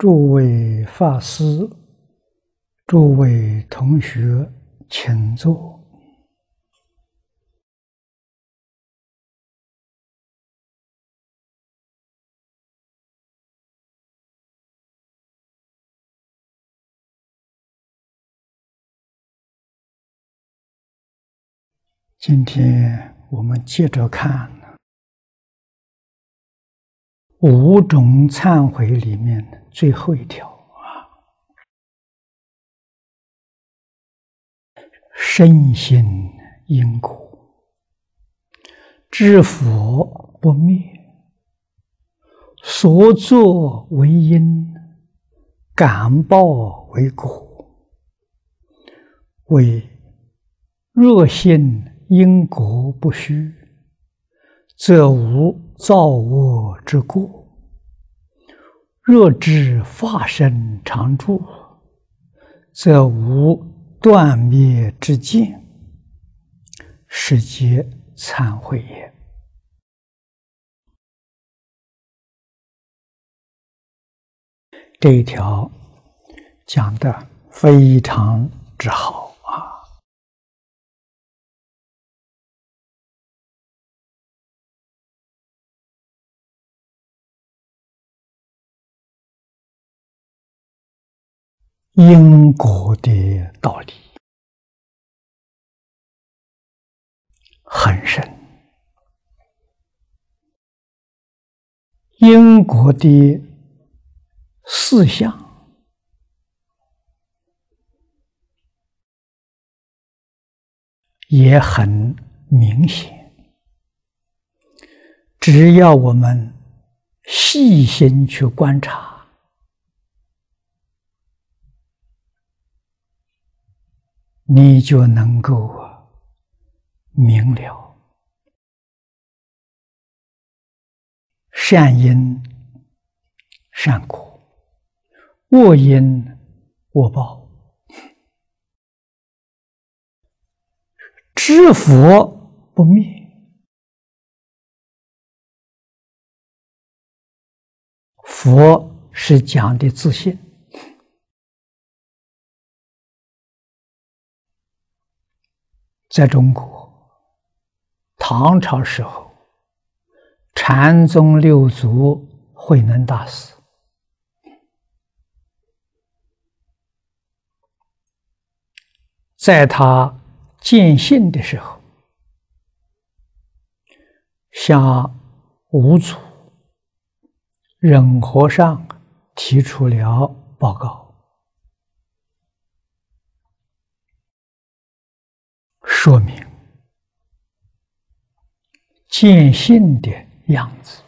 诸位法师，诸位同学，请坐。今天我们接着看五种忏悔里面的最后一条啊，身心因果，知佛不灭，所作为因，感报为果，为若信。因果不虚，则无造恶之过；若知法身常住，则无断灭之见。是皆忏悔也。这一条讲的非常之好。因果的道理很深，因果的事项也很明显。只要我们细心去观察。你就能够明了。善因善果，恶因恶报，知佛不灭，佛是讲的自信。在中国，唐朝时候，禅宗六祖慧能大师，在他见信的时候，向五祖忍和尚提出了报告。说明见性的样子，